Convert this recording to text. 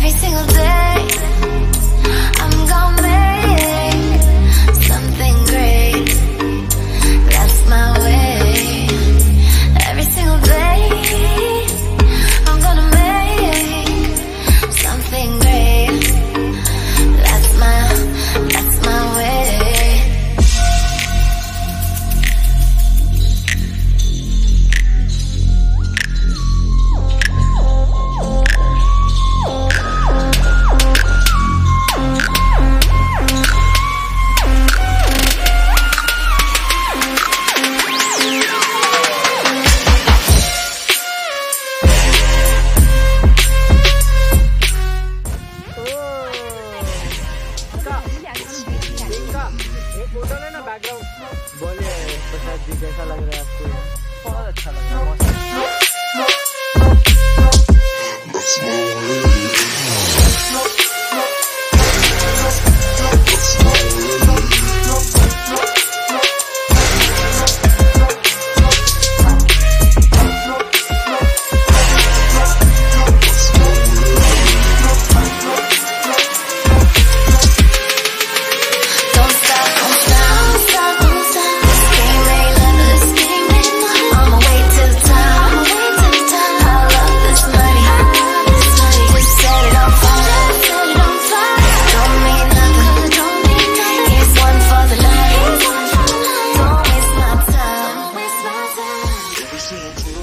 every single day. Photo लेना background. बोलिए प्रसाद जी कैसा लग रहा है आपको? बहुत अच्छा लग रहा है। see it.